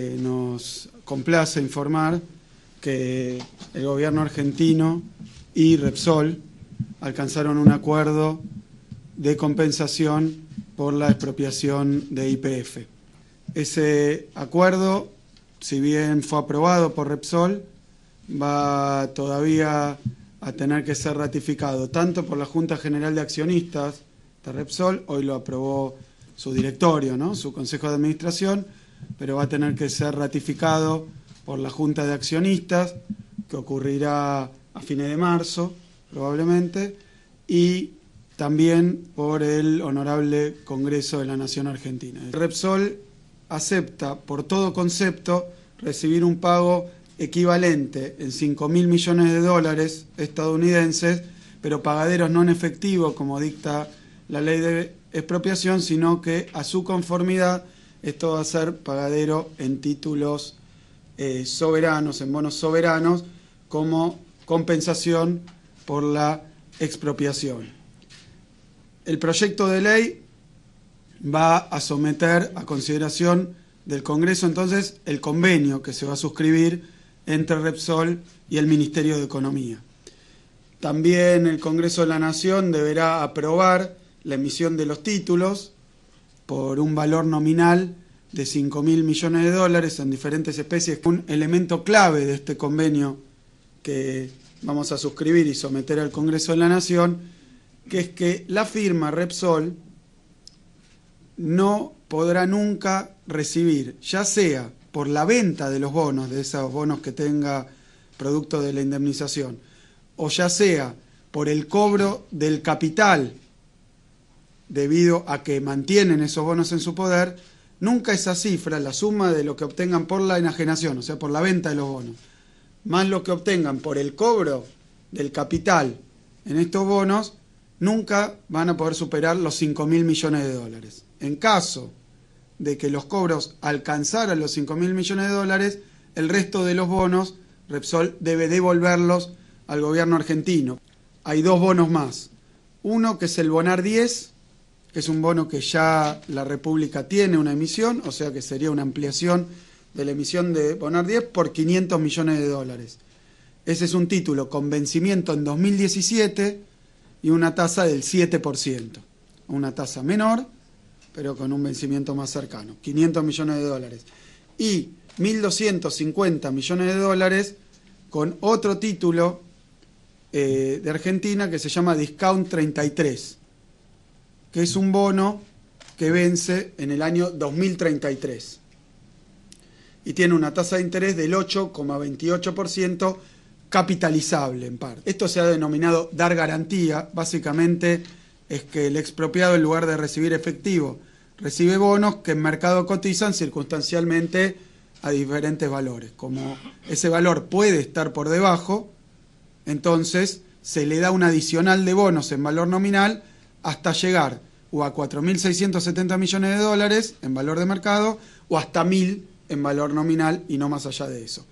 Nos complace informar que el gobierno argentino y Repsol alcanzaron un acuerdo de compensación por la expropiación de IPF. Ese acuerdo, si bien fue aprobado por Repsol, va todavía a tener que ser ratificado tanto por la Junta General de Accionistas de Repsol, hoy lo aprobó su directorio, ¿no? su Consejo de Administración, pero va a tener que ser ratificado por la Junta de Accionistas, que ocurrirá a fines de marzo, probablemente, y también por el Honorable Congreso de la Nación Argentina. Repsol acepta, por todo concepto, recibir un pago equivalente en 5 mil millones de dólares estadounidenses, pero pagaderos no en efectivo, como dicta la ley de expropiación, sino que a su conformidad esto va a ser pagadero en títulos eh, soberanos, en bonos soberanos, como compensación por la expropiación. El proyecto de ley va a someter a consideración del Congreso entonces el convenio que se va a suscribir entre Repsol y el Ministerio de Economía. También el Congreso de la Nación deberá aprobar la emisión de los títulos por un valor nominal de 5 mil millones de dólares en diferentes especies. Un elemento clave de este convenio que vamos a suscribir y someter al Congreso de la Nación, que es que la firma Repsol no podrá nunca recibir, ya sea por la venta de los bonos, de esos bonos que tenga producto de la indemnización, o ya sea por el cobro del capital debido a que mantienen esos bonos en su poder, nunca esa cifra, la suma de lo que obtengan por la enajenación, o sea, por la venta de los bonos, más lo que obtengan por el cobro del capital en estos bonos, nunca van a poder superar los 5 mil millones de dólares. En caso de que los cobros alcanzaran los 5 mil millones de dólares, el resto de los bonos, Repsol debe devolverlos al gobierno argentino. Hay dos bonos más. Uno que es el Bonar 10, que es un bono que ya la República tiene una emisión, o sea que sería una ampliación de la emisión de Bonar 10 por 500 millones de dólares. Ese es un título con vencimiento en 2017 y una tasa del 7%, una tasa menor, pero con un vencimiento más cercano, 500 millones de dólares. Y 1.250 millones de dólares con otro título eh, de Argentina que se llama Discount 33 que es un bono que vence en el año 2033 y tiene una tasa de interés del 8,28% capitalizable en parte. Esto se ha denominado dar garantía, básicamente es que el expropiado en lugar de recibir efectivo recibe bonos que en mercado cotizan circunstancialmente a diferentes valores. Como ese valor puede estar por debajo, entonces se le da un adicional de bonos en valor nominal hasta llegar o a 4.670 millones de dólares en valor de mercado o hasta 1.000 en valor nominal y no más allá de eso.